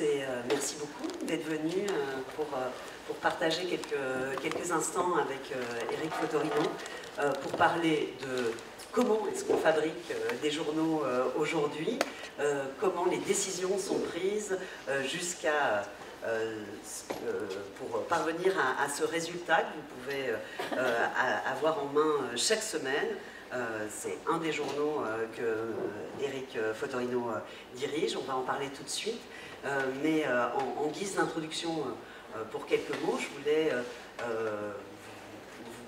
euh, merci beaucoup d'être venus euh, pour, euh, pour partager quelques, instants avec Eric Fotorino pour parler de comment est-ce qu'on fabrique des journaux aujourd'hui, comment les décisions sont prises jusqu'à pour parvenir à, ce résultat que vous pouvez avoir en main chaque semaine. c'est un des journaux que Eric Fotorino dirige, on va en parler tout de suite. Euh, mais euh, en, guise d'introduction, euh, pour quelques mots, je voulais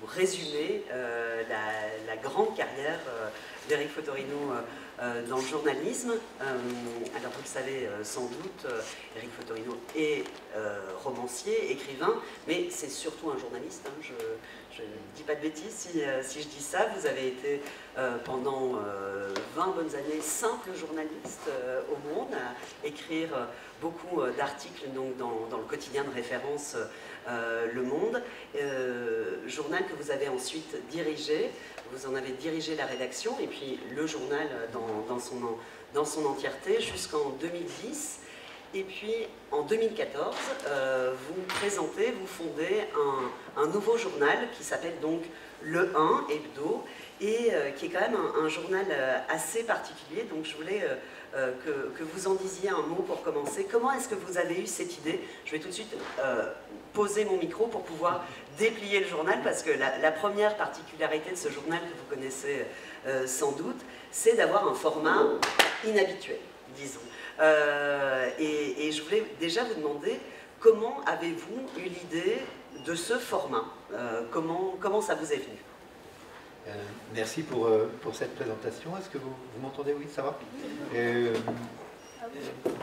vous résumer la, grande carrière d'Eric Fotorino dans le journalisme. alors vous le savez sans doute, Eric Fotorino est romancier, écrivain, mais c'est surtout un journaliste. Hein. Ne dis pas de bêtises si, si, je dis ça. Vous avez été pendant 20 bonnes années simple journaliste au monde, à écrire beaucoup euh, d'articles dans, le quotidien de référence euh, Le Monde, euh, journal que vous avez ensuite dirigé, vous en avez dirigé la rédaction et puis le journal dans, son, dans son entièreté jusqu'en 2010. Et puis en 2014, vous présentez, vous fondez un, nouveau journal qui s'appelle donc Le 1 Hebdo et qui est quand même un, journal assez particulier. Donc je voulais euh, que, vous en disiez un mot pour commencer. Comment est-ce que vous avez eu cette idée? Je vais tout de suite euh, poser mon micro pour pouvoir déplier le journal, parce que la, première particularité de ce journal que vous connaissez euh, sans doute, c'est d'avoir un format inhabituel, disons. Et, et, je voulais déjà vous demander comment avez-vous eu l'idée de ce format? Comment, comment ça vous est venu? Euh, merci pour, euh, pour, cette présentation. Est-ce que vous, vous m'entendez? Oui, ça va euh,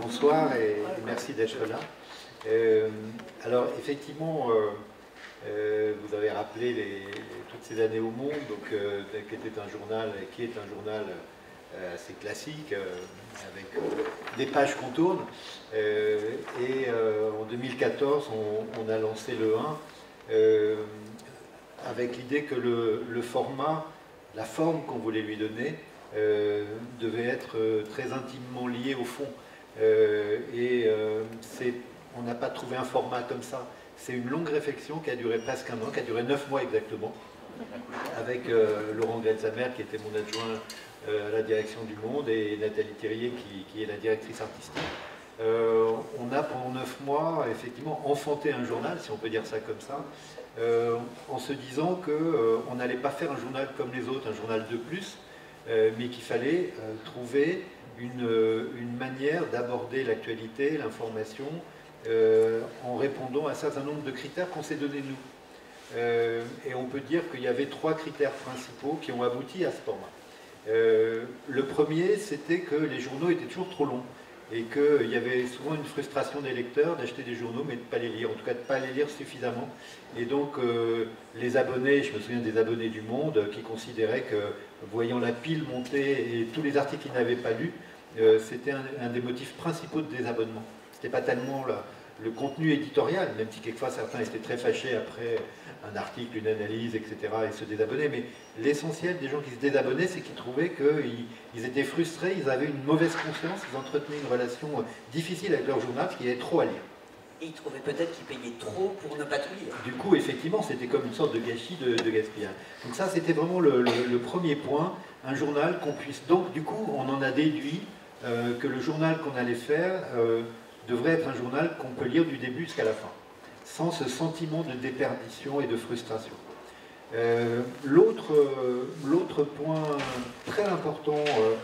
Bonsoir et merci d'être là. alors effectivement, vous avez rappelé toutes ces années au monde, donc, qui était un journal, qui est un journal assez classique, avec des pages qu'on tourne. et en 2014, on, a lancé le 1 avec l'idée que le, format, la forme qu'on voulait lui donner, euh, devait être euh, très intimement lié au fond. Euh, et on n'a pas trouvé un format comme ça. C'est une longue réflexion qui a duré presque un an, qui a duré neuf mois exactement, avec Laurent Gretzamer, qui était mon adjoint à la direction du Monde, et Nathalie Thierrier, qui, est la directrice artistique. on a pendant neuf mois effectivement enfanté un journal, si on peut dire ça comme ça, euh, en se disant qu'on euh, n'allait pas faire un journal comme les autres, un journal de plus, euh, mais qu'il fallait trouver une, manière d'aborder l'actualité, l'information, en répondant à un certain nombre de critères qu'on s'est donnés nous. et on peut dire qu'il y avait trois critères principaux qui ont abouti à ce format. Le premier, c'était que les journaux étaient toujours trop longs et qu'il y avait souvent une frustration des lecteurs d'acheter des journaux mais de ne pas les lire, en tout cas de ne pas les lire suffisamment. Et donc euh, les abonnés, je me souviens des abonnés du Monde qui considéraient que voyant la pile monter et tous les articles qu'ils n'avaient pas lus, euh, c'était un, des motifs principaux de désabonnement. Ce n'était pas tellement le contenu éditorial, même si quelquefois certains étaient très fâchés après un article, une analyse, etc., et se désabonner. Mais l'essentiel des gens qui se désabonnaient, c'est qu'ils trouvaient qu'ils étaient frustrés, ils avaient une mauvaise conscience, ils entretenaient une relation euh, difficile avec leur journal, parce qu'il y avait trop à lire. Et ils trouvaient peut-être qu'ils payaient trop pour ne pas tout lire. Du coup, effectivement, c'était comme une sorte de gâchis de, gaspillage. Donc ça, c'était vraiment le, premier point, un journal qu'on puisse... Donc, du coup, on en a déduit euh, que le journal qu'on allait faire euh, devrait être un journal qu'on peut lire du début jusqu'à la fin sans ce sentiment de déperdition et de frustration. Euh, euh, L'autre point très important euh,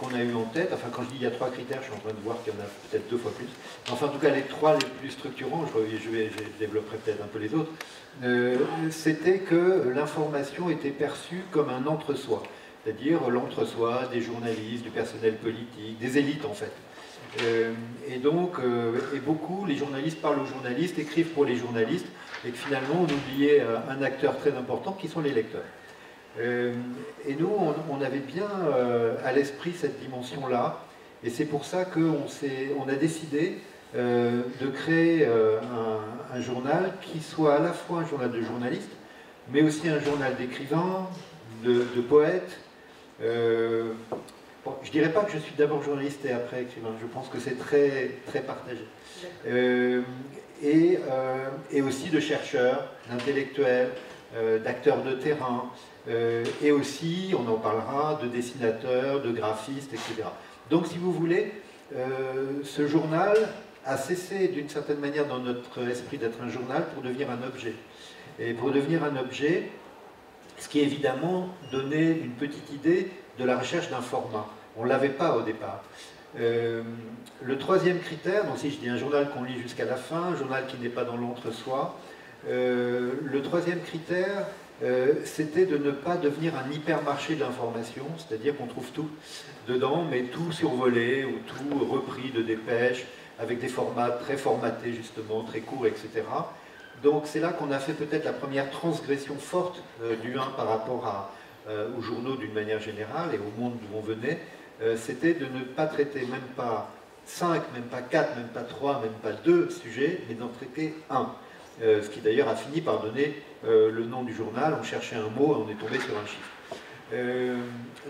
qu'on a eu en tête, enfin quand je dis il y a trois critères, je suis en train de voir qu'il y en a peut-être deux fois plus, enfin en tout cas les trois les plus structurants, je, vais, je développerai peut-être un peu les autres, c'était que l'information était perçue comme un entre-soi, c'est-à-dire l'entre-soi des journalistes, du personnel politique, des élites en fait. Euh, et donc, euh, et beaucoup, les journalistes parlent aux journalistes, écrivent pour les journalistes, et que finalement, on oubliait euh, un acteur très important qui sont les lecteurs. et nous, on, avait bien à l'esprit cette dimension-là, et c'est pour ça qu'on on a décidé de créer un, journal qui soit à la fois un journal de journalistes, mais aussi un journal d'écrivains, de, de, poètes, je ne dirais pas que je suis d'abord journaliste et après écrivain, je pense que c'est très, très partagé. Euh, et, euh, et, aussi de chercheurs, d'intellectuels, euh, d'acteurs de terrain, et aussi, on en parlera, de dessinateurs, de graphistes, etc. Donc si vous voulez, ce journal a cessé d'une certaine manière dans notre esprit d'être un journal pour devenir un objet. Et pour devenir un objet, ce qui évidemment donnait une petite idée de la recherche d'un format. On ne l'avait pas au départ. Euh, le troisième critère, donc si je dis un journal qu'on lit jusqu'à la fin, un journal qui n'est pas dans l'entre-soi, euh, le troisième critère, euh, c'était de ne pas devenir un hypermarché de c'est-à-dire qu'on trouve tout dedans, mais tout survolé ou tout repris de dépêches, avec des formats très formatés justement, très courts, etc. Donc c'est là qu'on a fait peut-être la première transgression forte du 1 par rapport aux journaux d'une manière générale et au monde d'où on venait, euh, c'était de ne pas traiter même pas 5, même pas 4, même pas 3, même pas 2 sujets, mais d'en traiter un. Euh, ce qui d'ailleurs a fini par donner euh, le nom du journal, on cherchait un mot et on est tombé sur un chiffre.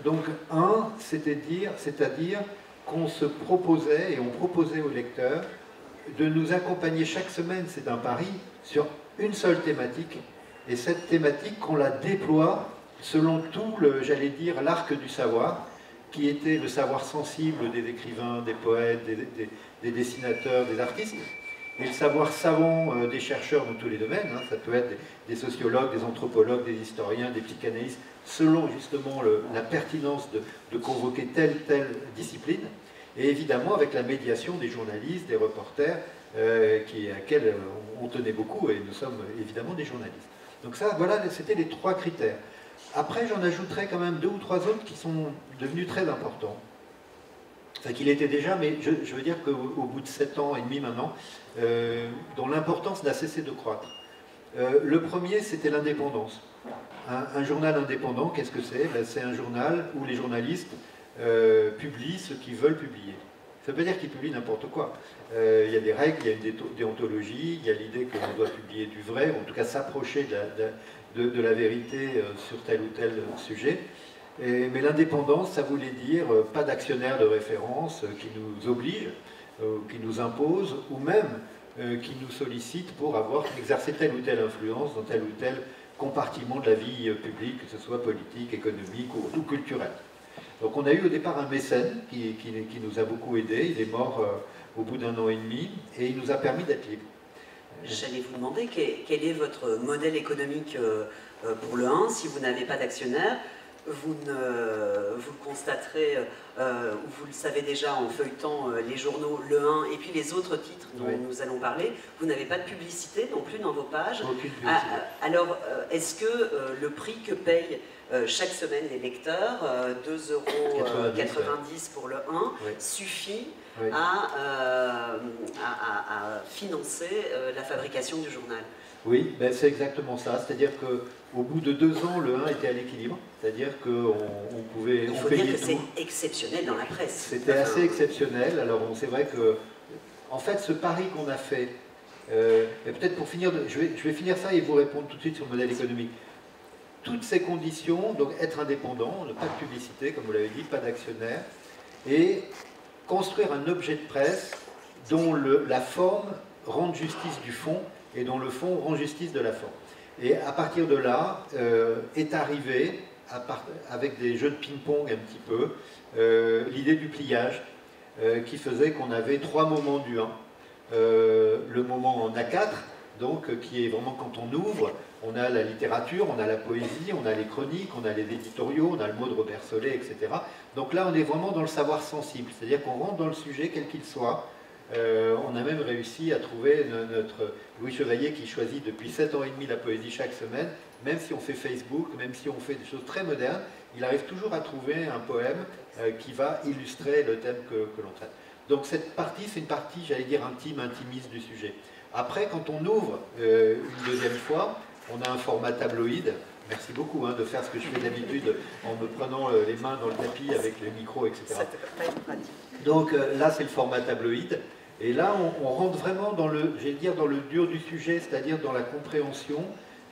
donc un, c'est-à-dire, c'est-à-dire qu'on se proposait et on proposait aux lecteurs de nous accompagner chaque semaine, c'est un pari, sur une seule thématique, et cette thématique qu'on la déploie selon tout, j'allais dire, l'arc du savoir, qui était le savoir sensible des écrivains, des poètes, des, dessinateurs, des artistes, et le savoir savant euh, des chercheurs dans tous les domaines, hein. ça peut être des, sociologues, des anthropologues, des historiens, des psychanalystes, selon justement la pertinence de, convoquer telle telle discipline, et évidemment avec la médiation des journalistes, des reporters, euh, qui, laquelle on tenait beaucoup, et nous sommes évidemment des journalistes. Donc ça, voilà, c'était les trois critères. Après, j'en ajouterai quand même deux ou trois autres qui sont devenus très importants. Enfin, qu'il était déjà, mais je, veux dire qu'au bout de sept ans et demi maintenant, euh, dont l'importance n'a cessé de croître. Euh, le premier, c'était l'indépendance. Un, journal indépendant, qu'est-ce que c'est? Ben, C'est un journal où les journalistes euh, publient ce qu'ils veulent publier. Ça veut pas dire qu'ils publient n'importe quoi. il y a des règles, il y a une déontologie, il y a l'idée que l'on doit publier du vrai, ou en tout cas s'approcher de, la, de, la vérité euh, sur tel ou tel sujet. mais l'indépendance, ça voulait dire euh, pas d'actionnaire de référence euh, qui nous oblige, qui nous impose, ou même qui nous sollicite pour avoir exercé telle ou telle influence dans tel ou tel compartiment de la vie publique, que ce soit politique, économique ou, culturel. Donc on a eu au départ un mécène qui, nous a beaucoup aidé, il est mort au bout d'un an et demi, et il nous a permis d'être libres. J'allais vous demander quel est votre modèle économique euh, euh, pour le 1 si vous n'avez pas d'actionnaire. Vous, ne, vous le constaterez, euh, vous le savez déjà en feuilletant les journaux, le 1 et puis les autres titres dont nous allons parler. Vous n'avez pas de publicité non plus dans vos pages. Ah, alors, est-ce que le prix que payent chaque semaine les lecteurs, 2,90 euros pour le 1, suffit euh, à, à, financer euh, la fabrication du journal. Oui, ben c'est exactement ça. C'est-à-dire qu'au bout de deux ans, le 1 était à l'équilibre. C'est-à-dire qu'on on pouvait. Il faut dire que c'est exceptionnel dans la presse. C'était assez exceptionnel. Alors, c'est vrai que. En fait, ce pari qu'on a fait. Euh, et peut-être pour finir, je, vais, je vais finir ça et vous répondre tout de suite sur le modèle économique toutes ces conditions, donc être indépendant, ne pas de publicité, comme vous l'avez dit, pas d'actionnaire, et construire un objet de presse dont la forme rende justice du fond et dont le fond rend justice de la forme. Et à partir de là, euh, est arrivé, avec des jeux de ping-pong un petit peu, euh, l'idée du pliage, euh, qui faisait qu'on avait trois moments du 1. le moment en A4, donc qui est vraiment quand on ouvre, on a la littérature, on a la poésie, on a les chroniques, on a les éditoriaux, on a le mot de Robert Solé, etc. Donc là, on est vraiment dans le savoir sensible, c'est-à-dire qu'on rentre dans le sujet quel qu'il soit. Euh, on a même réussi à trouver notre Louis Chevalier qui choisit depuis 7 ans et demi la poésie chaque semaine, même si on fait Facebook, même si on fait des choses très modernes, il arrive toujours à trouver un poème euh, qui va illustrer le thème que, l'on traite. Donc cette partie, c'est une partie, j'allais dire, intime, intimiste du sujet. Après, quand on ouvre euh, une deuxième fois, on a un format tabloïd. Merci beaucoup hein, de faire ce que je fais d'habitude en me prenant les mains dans le tapis avec le micro, etc. Donc là, c'est le format tabloïd. Et là, on, rentre vraiment dans le, dire, dans le dur du sujet, c'est-à-dire dans la compréhension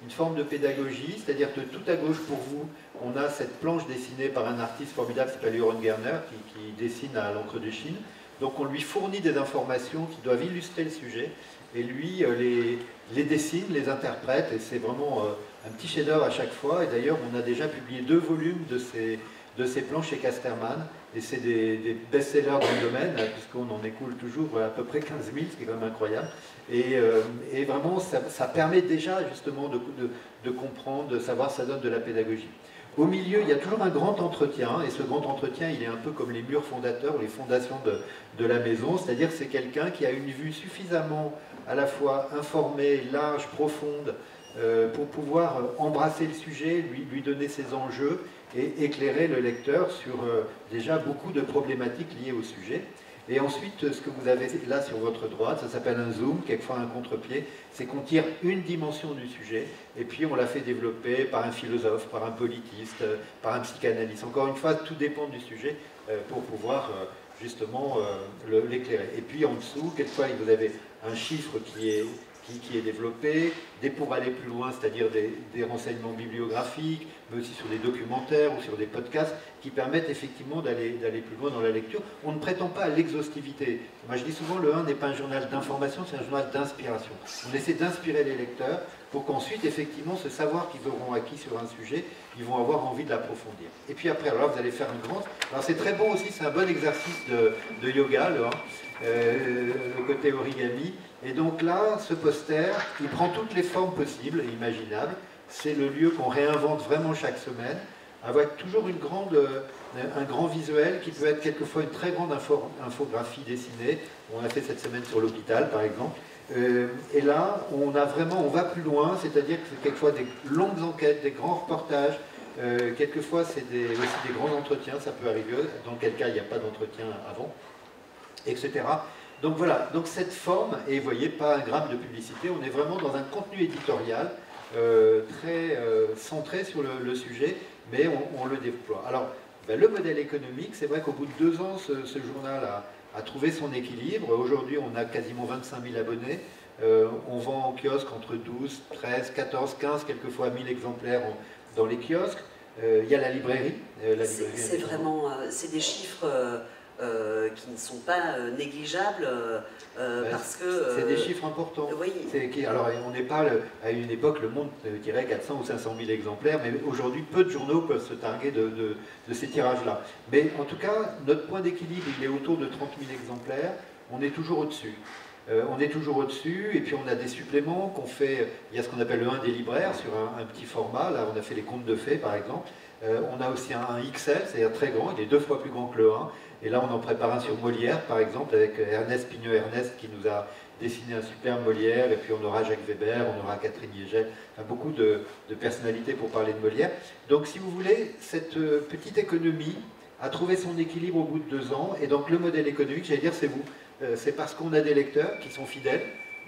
une forme de pédagogie, c'est-à-dire que tout à gauche pour vous, on a cette planche dessinée par un artiste formidable qui s'appelle Joran Gerner, qui, dessine à l'encre de Chine. Donc on lui fournit des informations qui doivent illustrer le sujet, et lui euh, les, dessine, les interprète, et c'est vraiment euh, un petit chef-d'œuvre à chaque fois. Et d'ailleurs, on a déjà publié deux volumes de ces, de ces plans chez Casterman, et c'est des, best-sellers dans le domaine, puisqu'on en écoule toujours à peu près 15 000, ce qui est quand même incroyable. Et, euh, vraiment, ça, permet déjà justement de, comprendre, de savoir, ça donne de la pédagogie. Au milieu, il y a toujours un grand entretien, et ce grand entretien, il est un peu comme les murs fondateurs, les fondations de, la maison, c'est-à-dire c'est quelqu'un qui a une vue suffisamment à la fois informée, large, profonde, euh, pour pouvoir embrasser le sujet, lui donner ses enjeux et éclairer le lecteur sur euh, déjà beaucoup de problématiques liées au sujet. Et ensuite, ce que vous avez là sur votre droite, ça s'appelle un zoom, quelquefois un contre-pied, c'est qu'on tire une dimension du sujet, et puis on la fait développer par un philosophe, par un politiste, par un psychanalyste. Encore une fois, tout dépend du sujet euh, pour pouvoir euh, justement l'éclairer. Et puis en dessous, quelquefois, vous avez un chiffre qui est qui, est développé, des pour aller plus loin, c'est-à-dire des, renseignements bibliographiques, mais aussi sur des documentaires ou sur des podcasts qui permettent effectivement d'aller plus loin dans la lecture. On ne prétend pas à l'exhaustivité. Moi je dis souvent le 1 n'est pas un journal d'information, c'est un journal d'inspiration. On essaie d'inspirer les lecteurs pour qu'ensuite effectivement ce savoir qu'ils auront acquis sur un sujet, ils vont avoir envie de l'approfondir. Et puis après, alors vous allez faire une grande... Alors c'est très bon aussi, c'est un bon exercice de, yoga, le 1, euh, le côté origami. Et donc là, ce poster, il prend toutes les formes possibles et imaginables. C'est le lieu qu'on réinvente vraiment chaque semaine, avec toujours une grande, euh, un grand visuel qui peut être quelquefois une très grande infographie dessinée. On a fait cette semaine sur l'hôpital, par exemple. Euh, et là, on a vraiment, on va plus loin, c'est-à-dire que c'est quelquefois des longues enquêtes, des grands reportages, euh, quelquefois c'est aussi des grands entretiens, ça peut arriver, dans quel cas il n'y a pas d'entretien avant, etc. Donc voilà, donc cette forme, et vous voyez, pas un gramme de publicité, on est vraiment dans un contenu éditorial euh, très centré sur le, sujet, mais on, le déploie. Alors, ben, le modèle économique, c'est vrai qu'au bout de deux ans, ce, journal a, trouvé son équilibre. Aujourd'hui, on a quasiment 25 000 abonnés. Euh, on vend en kiosque entre 12, 13, 14, 15, quelquefois 1000 exemplaires dans les kiosques. Il y a la librairie. c'est vraiment, c'est des chiffres euh, qui ne sont pas euh, négligeables euh, parce que... c'est des chiffres importants. Oui. alors on n'est pas, à une époque, le monde tirait 400 ou 500 000 exemplaires, mais aujourd'hui, peu de journaux peuvent se targuer de, ces tirages-là. Mais en tout cas, notre point d'équilibre, il est autour de 30 000 exemplaires. On est toujours au-dessus. on est toujours au-dessus, et puis on a des suppléments qu'on fait, il y a ce qu'on appelle le 1 des libraires sur un, petit format, là on a fait les contes de fées par exemple, on a aussi un, un XL, c'est-à-dire très grand, il est deux fois plus grand que le 1, et là, on en prépare un sur Molière, par exemple, avec Ernest Pignot-Ernest qui nous a dessiné un super Molière, et puis on aura Jacques Weber, on aura Catherine Yegel, enfin, beaucoup de, personnalités pour parler de Molière. Donc, si vous voulez, cette euh, petite économie a trouvé son équilibre au bout de deux ans, et donc le modèle économique, j'allais dire, c'est vous. Euh, c'est parce qu'on a des lecteurs qui sont fidèles,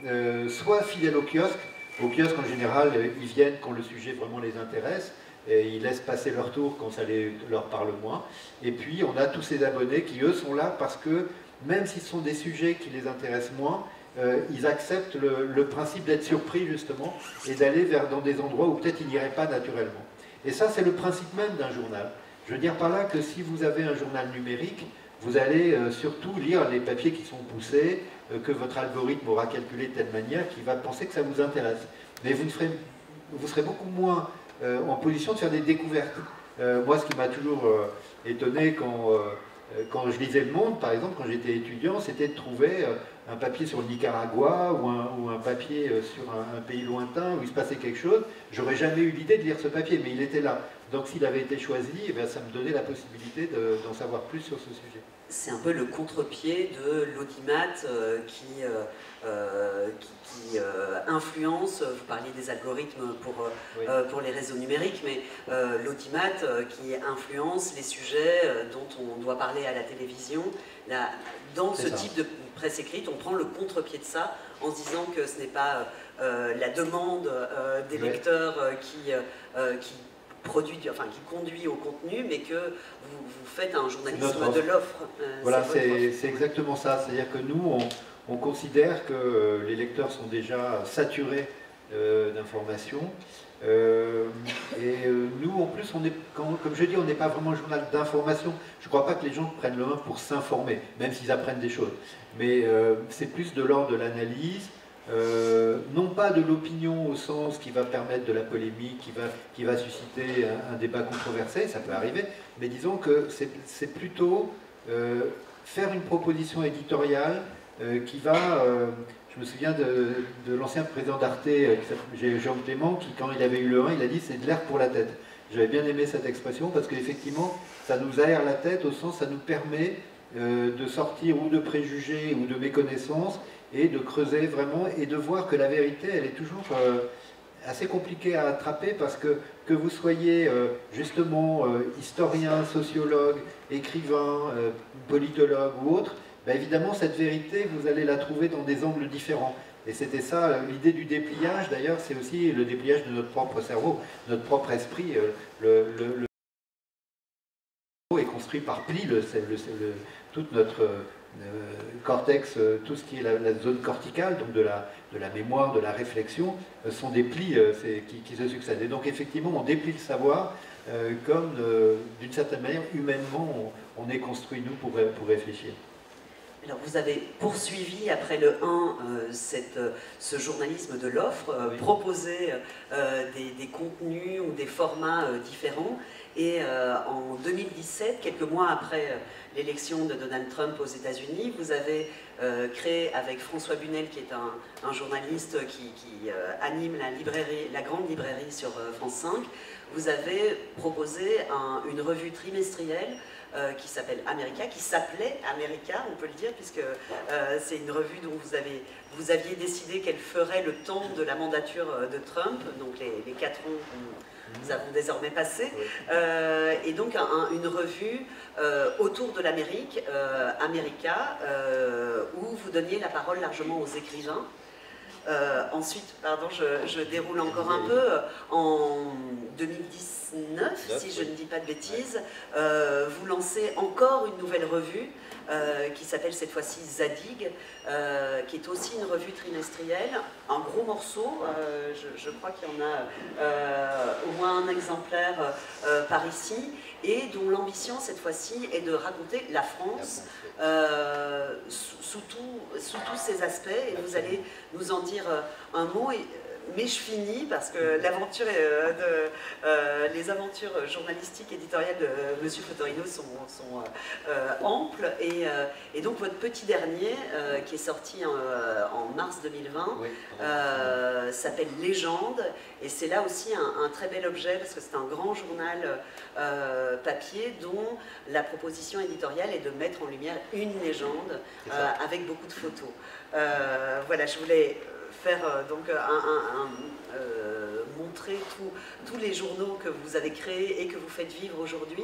euh, soit fidèles au kiosque, au kiosque en général, ils viennent quand le sujet vraiment les intéresse, et ils laissent passer leur tour quand ça leur parle moins. Et puis on a tous ces abonnés qui eux sont là parce que même si ce sont des sujets qui les intéressent moins, euh, ils acceptent le, principe d'être surpris justement et d'aller vers dans des endroits où peut-être ils n'iraient pas naturellement. Et ça c'est le principe même d'un journal. Je veux dire par là que si vous avez un journal numérique, vous allez euh, surtout lire les papiers qui sont poussés, euh, que votre algorithme aura calculé de telle manière qu'il va penser que ça vous intéresse. Mais vous, ferez, vous serez beaucoup moins en position de faire des découvertes. Euh, moi, ce qui m'a toujours euh, étonné quand, quand je lisais Le Monde, par exemple, quand j'étais étudiant, c'était de trouver un papier sur le Nicaragua ou un, ou un papier sur un, pays lointain où il se passait quelque chose. J'aurais jamais eu l'idée de lire ce papier, mais il était là. Donc s'il avait été choisi, eh ça me donnait la possibilité d'en savoir plus sur ce sujet c'est un peu le contre-pied de l'audimat qui, euh, qui, euh, influence, vous parliez des algorithmes pour, euh, pour les réseaux numériques, mais l'audimat qui influence les sujets dont on doit parler à la télévision. dans ce type de presse écrite, on prend le contre-pied de ça en se disant que ce n'est pas la demande des lecteurs qui, qui produit, enfin qui conduit au contenu, mais que vous, faites un journalisme de l'offre. voilà, c'est exactement ça. C'est-à-dire que nous, on, on considère que euh, les lecteurs sont déjà saturés d'information. et nous, en plus, on est, comme je dis, on n'est pas vraiment un journal d'information. Je ne crois pas que les gens prennent le main pour s'informer, même s'ils apprennent des choses. Mais c'est plus de l'ordre de l'analyse, euh, non pas de l'opinion au sens qui va permettre de la polémique, qui va, qui va susciter un, débat controversé, ça peut arriver, mais disons que c'est plutôt euh, faire une proposition éditoriale euh, qui va... je me souviens de, l'ancien président d'Arte, Jean Clément, qui quand il avait eu le 1, il a dit c'est de l'air pour la tête. J'avais bien aimé cette expression parce qu'effectivement, ça nous aère la tête au sens, ça nous permet de sortir ou de préjugés ou de méconnaissances et de creuser vraiment et de voir que la vérité, elle est toujours euh, assez compliquée à attraper parce que que vous soyez euh, justement euh, historien, sociologue, écrivain, politologue ou autre, ben évidemment cette vérité, vous allez la trouver dans des angles différents. Et c'était ça, l'idée du dépliage, d'ailleurs, c'est aussi le dépliage de notre propre cerveau, notre propre esprit. Le, le, est construit par pli, le, toute notre cortex, euh, tout ce qui est la, zone corticale, donc de la, de la mémoire, de la réflexion, euh, sont des plis qui, se succèdent. Et donc effectivement, on déplie le savoir comme d'une certaine manière, humainement, on, est construit, nous, pour réfléchir. Alors vous avez poursuivi après le 1 cette, ce journalisme de l'offre, proposer des, des, contenus ou des formats différents. Et en 2017, quelques mois après l'élection de Donald Trump aux États-Unis. Vous avez euh, créé avec François Bunel, qui est un, journaliste qui, euh, anime la, librairie, la grande librairie sur euh, France 5, vous avez proposé une revue trimestrielle qui s'appelle America, qui s'appelait America, on peut le dire, puisque c'est une revue dont vous, avez, vous aviez décidé qu'elle ferait le temps de la mandature de Trump, donc les, les quatre ans nous avons désormais passé, euh, et donc une revue euh, autour de l'Amérique, euh, America, où vous donniez la parole largement aux écrivains. Ensuite, pardon, je, déroule encore un peu. En 2019, si je ne dis pas de bêtises, vous lancez encore une nouvelle revue euh, qui s'appelle cette fois-ci Zadig, euh, qui est aussi une revue trimestrielle, un gros morceau, euh, je, crois qu'il y en a au moins un exemplaire par ici, et dont l'ambition cette fois-ci est de raconter la France sous, sous, tous ses aspects, et vous allez nous en dire un mot. Et, mais je finis parce que l'aventure, euh, euh, les aventures journalistiques éditoriales de Monsieur Fotorino sont, euh, amples. Et, donc votre petit dernier, qui est sorti en, mars 2020, s'appelle Légende. Et c'est là aussi un, très bel objet parce que c'est un grand journal papier dont la proposition éditoriale est de mettre en lumière une légende avec beaucoup de photos. voilà, je voulais euh, donc euh, euh, montrer tous les journaux que vous avez créés et que vous faites vivre aujourd'hui.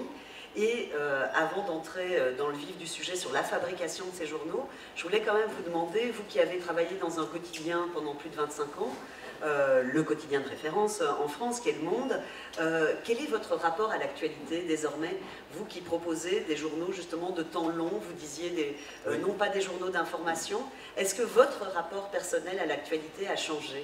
Et avant d'entrer dans le vif du sujet sur la fabrication de ces journaux, je voulais quand même vous demander, vous qui avez travaillé dans un quotidien pendant plus de 25 ans, euh, le quotidien de référence euh, en France, qui est Le Monde. Euh, quel est votre rapport à l'actualité désormais Vous qui proposez des journaux justement de temps long, vous disiez des, non pas des journaux d'information. Est-ce que votre rapport personnel à l'actualité a changé?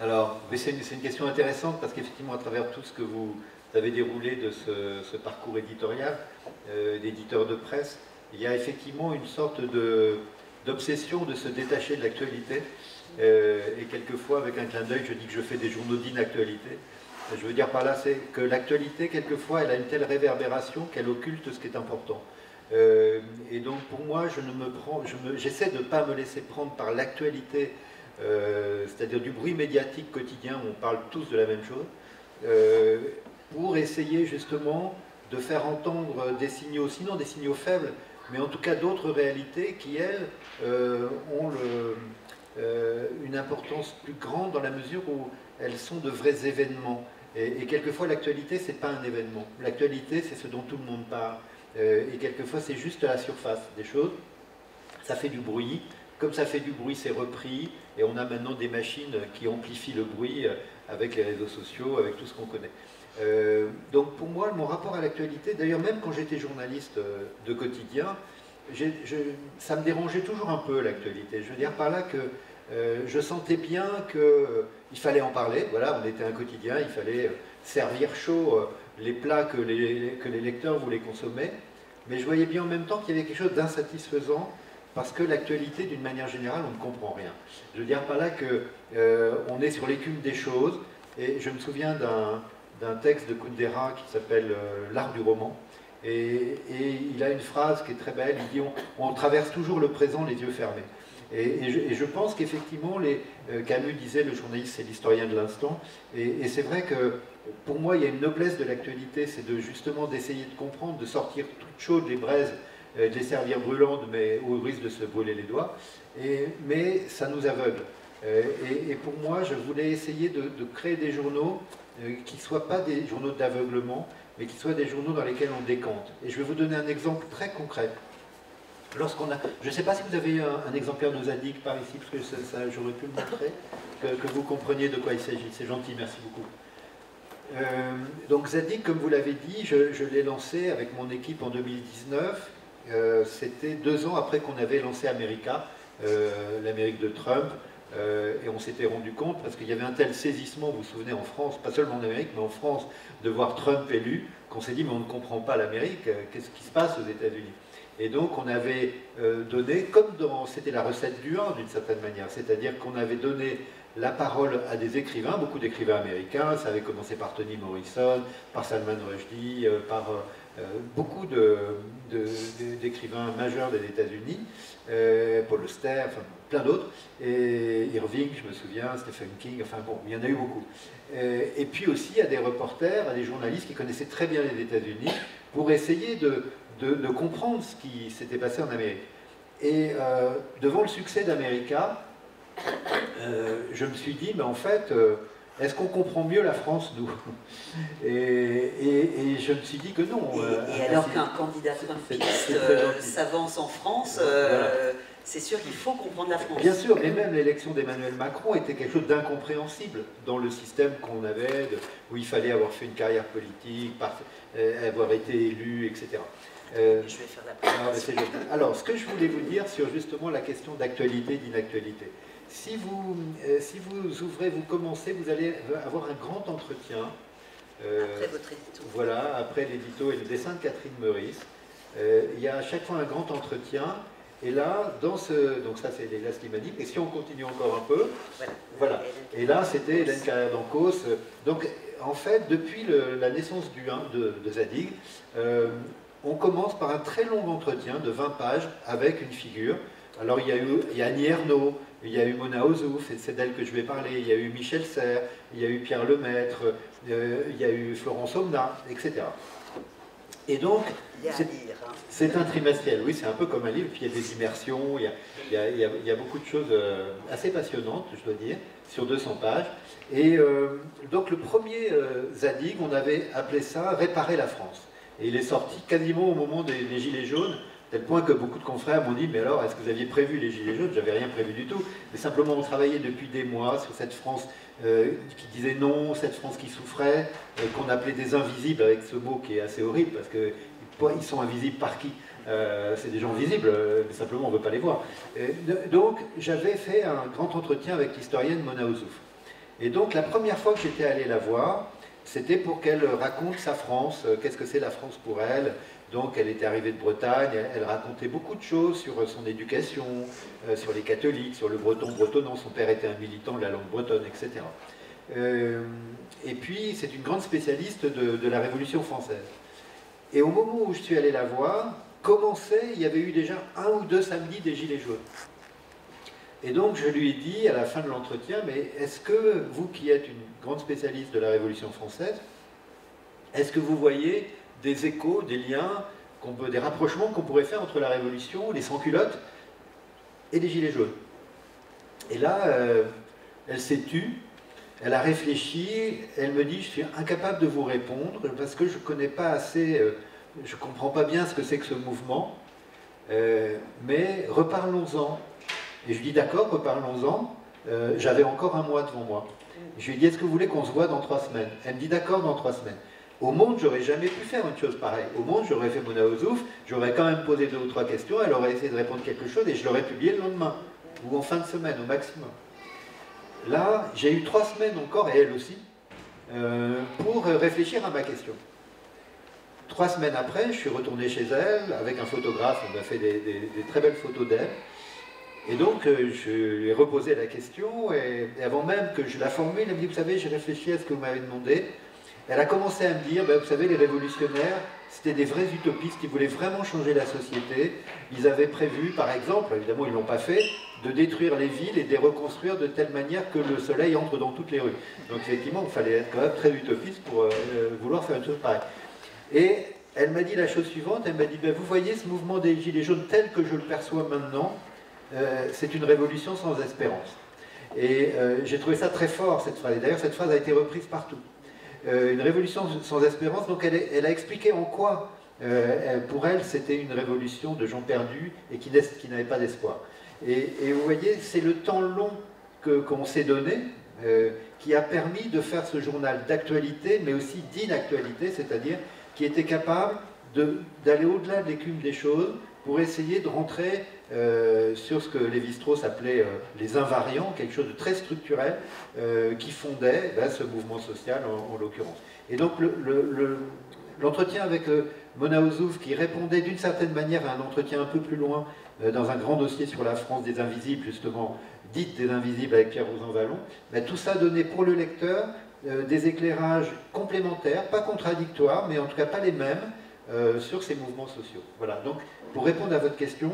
Alors, c'est une, question intéressante parce qu'effectivement, à travers tout ce que vous avez déroulé de ce, parcours éditorial, d'éditeur de presse, il y a effectivement une sorte d'obsession de se détacher de l'actualité et quelquefois, avec un clin d'œil, je dis que je fais des journaux d'inactualité. Je veux dire par là, c'est que l'actualité, quelquefois, elle a une telle réverbération qu'elle occulte ce qui est important. Euh, et donc, pour moi, je ne me prends, j'essaie de ne pas me laisser prendre par l'actualité, euh, c'est-à-dire du bruit médiatique quotidien où on parle tous de la même chose, pour essayer justement de faire entendre des signaux, sinon des signaux faibles, mais en tout cas d'autres réalités qui, elles, ont le, euh, une importance plus grande dans la mesure où elles sont de vrais événements. Et, quelquefois, l'actualité, c'est pas un événement. L'actualité, c'est ce dont tout le monde parle. Euh, et quelquefois, c'est juste la surface des choses. Ça fait du bruit. Comme ça fait du bruit, c'est repris. Et on a maintenant des machines qui amplifient le bruit euh, avec les réseaux sociaux, avec tout ce qu'on connaît. donc pour moi, mon rapport à l'actualité, d'ailleurs même quand j'étais journaliste de quotidien, ça me dérangeait toujours un peu l'actualité. Je veux dire par là que je sentais bien qu'il fallait en parler. Voilà, on était un quotidien, il fallait servir chaud les plats que les, que lecteurs voulaient consommer. Mais je voyais bien en même temps qu'il y avait quelque chose d'insatisfaisant parce que l'actualité, d'une manière générale, on ne comprend rien. Je veux dire par là qu'on euh, est sur l'écume des choses, et je me souviens d'un texte de Kundera qui s'appelle euh, L'art du roman, et, il a une phrase qui est très belle, il dit on, traverse toujours le présent les yeux fermés. Et, je, pense qu'effectivement, euh, Camus disait le journaliste c'est l'historien de l'instant, et, c'est vrai que pour moi il y a une noblesse de l'actualité, c'est de justement d'essayer de comprendre, de sortir toute chaude les braises euh, de les servir brûlantes, mais au risque de se brûler les doigts. Mais ça nous aveugle. Euh, et, pour moi, je voulais essayer de, créer des journaux euh, qui ne soient pas des journaux d'aveuglement, mais qui soient des journaux dans lesquels on décante. Et je vais vous donner un exemple très concret. Lorsqu'on a, je ne sais pas si vous avez un, exemplaire de Zadig par ici, parce que ça, j'aurais pu le montrer, que, vous compreniez de quoi il s'agit. C'est gentil, merci beaucoup. donc Zadig, comme vous l'avez dit, je, je l'ai lancé avec mon équipe en 2019 euh, c'était deux ans après qu'on avait lancé America, euh, l'Amérique de Trump, euh, et on s'était rendu compte, parce qu'il y avait un tel saisissement, vous vous souvenez, en France, pas seulement en Amérique, mais en France, de voir Trump élu, qu'on s'est dit, mais on ne comprend pas l'Amérique, qu'est-ce qui se passe aux États-Unis? Et donc on avait donné, comme dans, c'était la recette du 1 d'une certaine manière, c'est-à-dire qu'on avait donné la parole à des écrivains, beaucoup d'écrivains américains, ça avait commencé par Tony Morrison, par Salman Rushdie, par euh, beaucoup d'écrivains de, majeurs des États-Unis, euh, Paul Auster, enfin plein d'autres, Irving, je me souviens, Stephen King, enfin bon, il y en a eu beaucoup. Euh, et puis aussi à des reporters, à des journalistes qui connaissaient très bien les États-Unis pour essayer de, de, comprendre ce qui s'était passé en Amérique. Et devant le succès d'America, je me suis dit, mais en fait, est-ce qu'on comprend mieux la France, nous et, je me suis dit que non. Et, euh, alors qu'un candidat trumpiste euh, s'avance en France, euh, c'est sûr qu'il faut comprendre la France. Bien sûr, mais même l'élection d'Emmanuel Macron était quelque chose d'incompréhensible dans le système qu'on avait, où il fallait avoir fait une carrière politique, avoir été élu, etc. je vais faire la alors, ce que je voulais vous dire sur justement la question d'actualité, d'inactualité si vous, euh, si vous ouvrez, vous commencez, vous allez avoir un grand entretien. Euh, après votre édito. Voilà, après l'édito et le dessin de Catherine Meurice. Euh, il y a à chaque fois un grand entretien. Et là, dans ce. Donc, ça, c'est Léla Slimani. Et si on continue encore un peu. Voilà. Et là, c'était Hélène Carrière d'Ancos. Donc, en fait, depuis la naissance du 1 de, Zadig, on commence par un très long entretien de 20 pages avec une figure. Alors, il y a eu il y a Annie Ernaux, il y a eu Mona Ozouf, c'est d'elle que je vais parler, il y a eu Michel Serres, il y a eu Pierre Lemaître, euh, il y a eu Florence Omna, etc. Et donc, hein. c'est un trimestriel, oui, c'est un peu comme un livre, puis il y a des immersions, il y a, beaucoup de choses euh, assez passionnantes, je dois dire, sur 200 pages. Et euh, donc le premier Zadig, on avait appelé ça Réparer la France. Et il est sorti quasiment au moment des Gilets jaunes, tel point que beaucoup de confrères m'ont dit Mais alors, est-ce que vous aviez prévu les Gilets jaunes? J'avais rien prévu du tout. Mais simplement, on travaillait depuis des mois sur cette France euh, qui disait non, cette France qui souffrait, euh, qu'on appelait des invisibles avec ce mot qui est assez horrible parce qu'ils sont invisibles par qui? Euh, c'est des gens visibles, mais simplement on ne veut pas les voir. donc j'avais fait un grand entretien avec l'historienne Mona Ouzouf. Et donc la première fois que j'étais allé la voir, c'était pour qu'elle raconte sa France, qu'est-ce que c'est la France pour elle, donc elle était arrivée de Bretagne, elle racontait beaucoup de choses sur son éducation, euh, sur les catholiques, sur le breton bretonnant, son père était un militant de la langue bretonne, etc. Euh, et puis c'est une grande spécialiste de, la Révolution française. Et au moment où je suis allé la voir, commençait, il y avait eu déjà un ou deux samedis des Gilets jaunes. Et donc je lui ai dit à la fin de l'entretien, mais est-ce que vous qui êtes une grande spécialiste de la Révolution française, est-ce que vous voyez des échos, des liens, des rapprochements qu'on pourrait faire entre la Révolution, les sans-culottes et les Gilets jaunes. Et là, euh, elle s'est tue, elle a réfléchi, elle me dit, je suis incapable de vous répondre parce que je ne connais pas assez, euh, je ne comprends pas bien ce que c'est que ce mouvement, euh, mais reparlons-en. Et je lui dis, d'accord, reparlons-en. J'avais encore un mois devant moi. Je lui ai dit, est-ce que vous voulez qu'on se voit dans trois semaines? Elle me dit, d'accord, dans trois semaines. Au monde, j'aurais jamais pu faire une chose pareille. Au monde, j'aurais fait Mona Ozouf, j'aurais quand même posé deux ou trois questions, elle aurait essayé de répondre quelque chose et je l'aurais publié le lendemain. ou en fin de semaine au maximum. Là, j'ai eu trois semaines encore, et elle aussi, euh, pour réfléchir à ma question. Trois semaines après, je suis retourné chez elle avec un photographe, on a fait des, très belles photos d'elle. Et donc, euh, je lui ai reposé la question, et, avant même que je la formule, elle me dit, vous savez, j'ai réfléchi à ce que vous m'avez demandé. Elle a commencé à me dire, ben, vous savez, les révolutionnaires, c'était des vrais utopistes qui voulaient vraiment changer la société. Ils avaient prévu, par exemple, évidemment ils ne l'ont pas fait, de détruire les villes et de les reconstruire de telle manière que le soleil entre dans toutes les rues. Donc effectivement, il fallait être quand même très utopiste pour euh, vouloir faire une chose pareille. Et elle m'a dit la chose suivante, elle m'a dit, ben, vous voyez ce mouvement des Gilets jaunes tel que je le perçois maintenant, euh, c'est une révolution sans espérance. Et euh, j'ai trouvé ça très fort, cette phrase. Et d'ailleurs, cette phrase a été reprise partout. Euh, une révolution sans espérance, donc elle, a expliqué en quoi, pour elle, c'était une révolution de gens perdus et qui, n'avaient pas d'espoir. Et, vous voyez, c'est le temps long qu'on s'est donné qui a permis de faire ce journal d'actualité, mais aussi d'inactualité, c'est-à-dire qui était capable d'aller au-delà de l'écume des choses pour essayer de rentrer euh, sur ce que Lévi-Strauss appelait euh, les invariants, quelque chose de très structurel, euh, qui fondait ben, ce mouvement social en, l'occurrence. Et donc l'entretien avec Mona Ozouf, qui répondait d'une certaine manière à un entretien un peu plus loin, dans un grand dossier sur la France des invisibles, justement, dite des invisibles avec Pierre Rosan-Vallon, ben, tout ça donnait pour le lecteur des éclairages complémentaires, pas contradictoires, mais en tout cas pas les mêmes, sur ces mouvements sociaux. Voilà, donc pour répondre à votre question,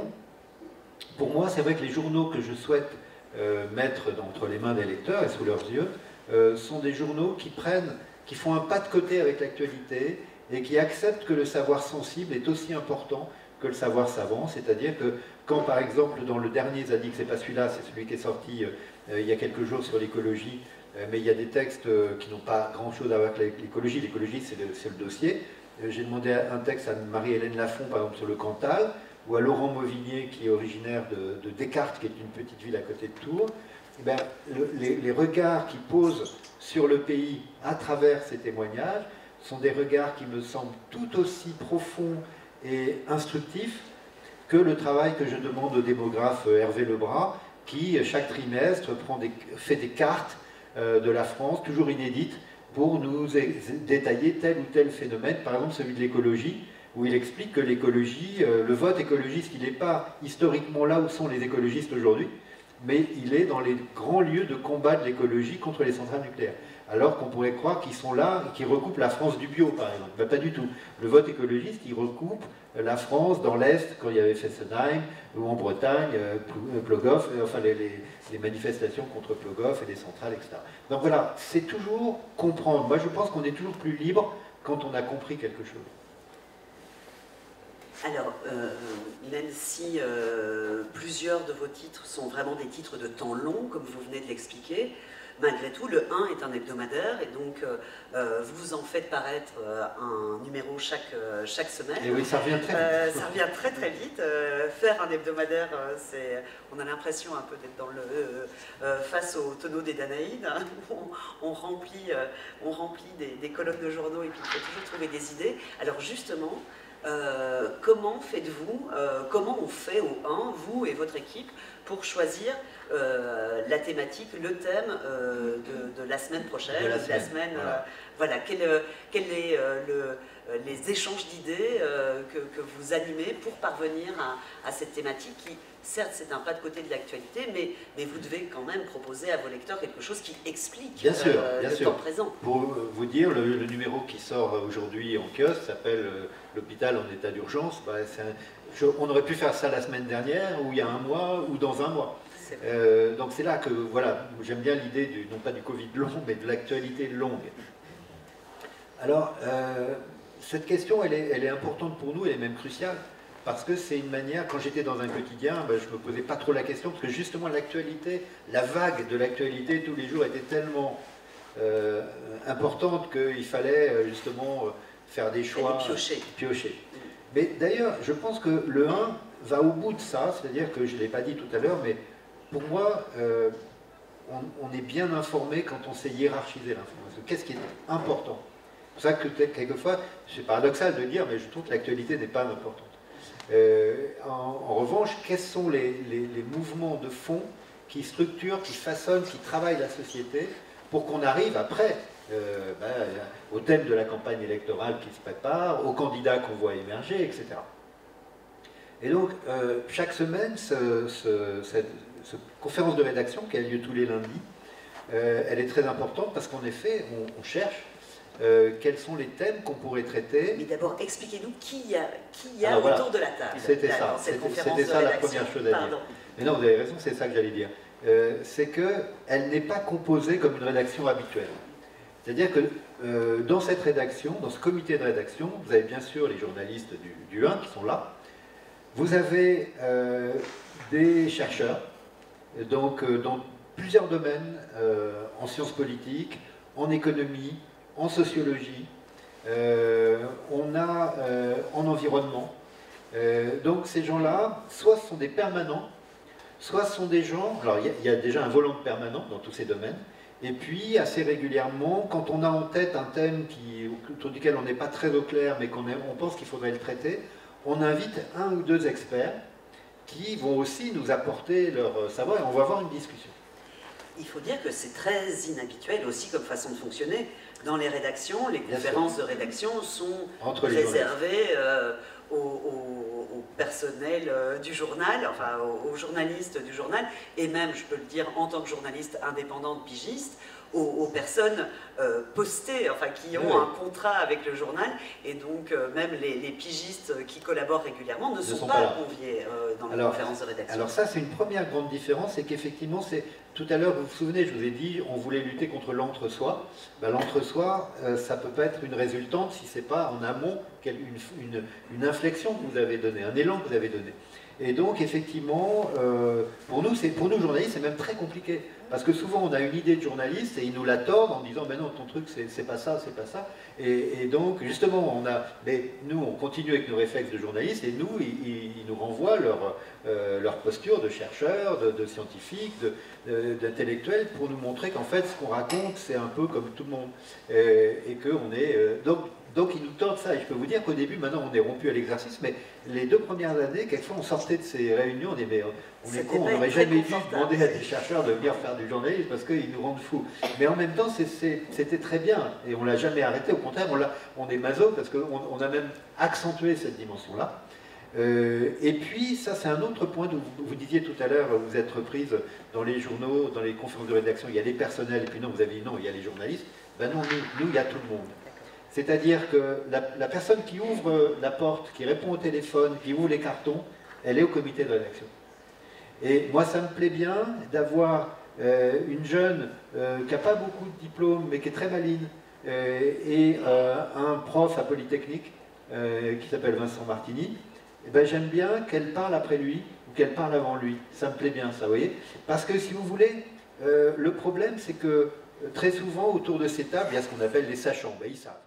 pour moi, c'est vrai que les journaux que je souhaite euh, mettre entre les mains des lecteurs et sous leurs yeux euh, sont des journaux qui prennent, qui font un pas de côté avec l'actualité et qui acceptent que le savoir sensible est aussi important que le savoir savant. C'est-à-dire que quand, par exemple, dans le dernier Zadig, c'est pas celui-là, c'est celui qui est sorti euh, il y a quelques jours sur l'écologie, mais il y a des textes qui n'ont pas grand-chose à voir avec l'écologie. L'écologie, c'est le, dossier. J'ai demandé un texte à Marie-Hélène Lafont, par exemple, sur le Cantal ou à Laurent Mauvignier, qui est originaire de, Descartes, qui est une petite ville à côté de Tours, eh ben, les, regards qu'il pose sur le pays à travers ces témoignages sont des regards qui me semblent tout aussi profonds et instructifs que le travail que je demande au démographe Hervé Lebras, qui chaque trimestre prend des, fait des cartes euh, de la France, toujours inédites, pour nous détailler tel ou tel phénomène, par exemple celui de l'écologie, où il explique que l'écologie, euh, le vote écologiste, il n'est pas historiquement là où sont les écologistes aujourd'hui, mais il est dans les grands lieux de combat de l'écologie contre les centrales nucléaires. Alors qu'on pourrait croire qu'ils sont là, qu'ils recoupent la France du bio, par exemple. Ben, pas du tout. Le vote écologiste, il recoupe la France dans l'Est, quand il y avait Fessenheim, ou en Bretagne, euh, euh, Plogoff, enfin les, manifestations contre Plogoff et les centrales, etc. Donc voilà, c'est toujours comprendre. Moi, je pense qu'on est toujours plus libre quand on a compris quelque chose. Alors, euh, même si euh, plusieurs de vos titres sont vraiment des titres de temps long, comme vous venez de l'expliquer, malgré tout, le 1 est un hebdomadaire et donc euh, vous en faites paraître un numéro chaque, chaque semaine. Et oui, ça revient très vite. ça revient très très vite. faire un hebdomadaire, c'est, on a l'impression un peu d'être dans le face au tonneau des Danaïdes. Hein, on, remplit, on remplit des, des colonnes de journaux et puis il faut toujours trouver des idées. Alors justement, euh, comment faites-vous, euh, comment on fait au 1, vous et votre équipe, pour choisir euh, la thématique, le thème de, la semaine prochaine, de la semaine, voilà. quel, est le, les échanges d'idées que, vous animez pour parvenir à, cette thématique qui, certes, c'est un pas de côté de l'actualité, mais, mais vous devez quand même proposer à vos lecteurs quelque chose qui explique bien sûr, bien le sûr. temps présent. Pour vous dire, le, le numéro qui sort aujourd'hui en kiosque s'appelle l'hôpital en état d'urgence, bah, on aurait pu faire ça la semaine dernière, ou il y a un mois, ou dans un mois. Euh, donc c'est là que, voilà, j'aime bien l'idée, du, non pas du Covid long, mais de l'actualité longue. Alors, euh, cette question, elle est, elle est, importante pour nous, elle est même cruciale, parce que c'est une manière, quand j'étais dans un quotidien, bah, je ne me posais pas trop la question, parce que justement l'actualité, la vague de l'actualité tous les jours était tellement euh, importante qu'il fallait justement faire des choix. piocher. piocher. Mais d'ailleurs, je pense que le 1 va au bout de ça, c'est-à-dire que je ne l'ai pas dit tout à l'heure, mais pour moi, euh, on, est bien informé quand on sait hiérarchiser l'information. Qu'est-ce qui est important? C'est pour ça que quelquefois, c'est paradoxal de dire, mais je trouve que l'actualité n'est pas importante. En, revanche, quels sont les, mouvements de fond qui structurent, qui façonnent, qui travaillent la société pour qu'on arrive après ben, au thème de la campagne électorale qui se prépare, aux candidats qu'on voit émerger, etc. Et donc, chaque semaine, cette, conférence de rédaction qui a lieu tous les lundis, euh, elle est très importante parce qu'en effet, on, cherche euh, quels sont les thèmes qu'on pourrait traiter. Mais d'abord, expliquez-nous qui y a, qui y a autour de la table. C'était ça, c'était ça la première chose à dire. Mais non, vous avez raison, c'est ça que j'allais dire. Euh, c'est qu'elle n'est pas composée comme une rédaction habituelle. C'est-à-dire que dans cette rédaction, dans ce comité de rédaction, vous avez bien sûr les journalistes du, du 1 qui sont là, vous avez des chercheurs, donc dans plusieurs domaines, euh, en sciences politiques, en économie, en sociologie, euh, on a euh, en environnement. donc ces gens-là, soit sont des permanents, soit sont des gens, alors il y, a déjà un volant de permanent dans tous ces domaines, et puis assez régulièrement, quand on a en tête un thème autour duquel on n'est pas très au clair, mais qu'on on pense qu'il faudrait le traiter, on invite un ou deux experts qui vont aussi nous apporter leur savoir et on va avoir une discussion. Il faut dire que c'est très inhabituel aussi comme façon de fonctionner. Dans les rédactions, les conférences de rédaction sont réservées euh, au, personnel euh, du journal, enfin aux, journalistes du journal, et même, je peux le dire, en tant que journaliste indépendante pigiste, aux, personnes euh, postées, enfin qui ont un contrat avec le journal, et donc euh, même les, pigistes qui collaborent régulièrement ne, sont, pas, conviés euh, dans les conférences de rédaction. Alors ça, c'est une première grande différence, c'est qu'effectivement, c'est tout à l'heure, vous vous souvenez, je vous ai dit, on voulait lutter contre l'entre-soi. Ben, l'entre-soi, ça peut pas être une résultante si c'est pas en amont une, une, inflexion que vous avez donnée, un élan que vous avez donné. Et donc, effectivement, pour nous, pour nous journalistes, c'est même très compliqué. Parce que souvent on a une idée de journaliste et ils nous la tordent en disant mais non ton truc c'est pas ça, c'est pas ça. Et, donc justement on a, mais nous on continue avec nos réflexes de journalistes et nous ils, nous renvoient leur, euh, leur posture de chercheurs, de, scientifiques, d'intellectuels pour nous montrer qu'en fait ce qu'on raconte c'est un peu comme tout le monde et, et qu'on est euh, donc donc ils nous tordent ça, et je peux vous dire qu'au début, maintenant on est rompu à l'exercice, mais les deux premières années, quelquefois on sortait de ces réunions, on est, mais on est con, on n'aurait jamais dû demander à des chercheurs de venir faire du journalisme parce qu'ils nous rendent fous. Mais en même temps, c'était très bien, et on l'a jamais arrêté, au contraire, on, on est maso parce qu'on on a même accentué cette dimension-là. Euh, et puis, ça c'est un autre point, vous, vous disiez tout à l'heure, vous êtes reprise dans les journaux, dans les conférences de rédaction, il y a les personnels, et puis non, vous avez dit non, il y a les journalistes. Ben non, nous, nous il y a tout le monde. C'est-à-dire que la, personne qui ouvre la porte, qui répond au téléphone, qui ouvre les cartons, elle est au comité de rédaction. Et moi, ça me plaît bien d'avoir euh, une jeune euh, qui n'a pas beaucoup de diplômes, mais qui est très maline, euh, et un prof à Polytechnique qui s'appelle Vincent Martini. Eh ben, J'aime bien qu'elle parle après lui ou qu'elle parle avant lui. Ça me plaît bien, ça, vous voyez Parce que si vous voulez, le problème, c'est que très souvent, autour de ces tables, il y a ce qu'on appelle les sachants. Ben, ils savent.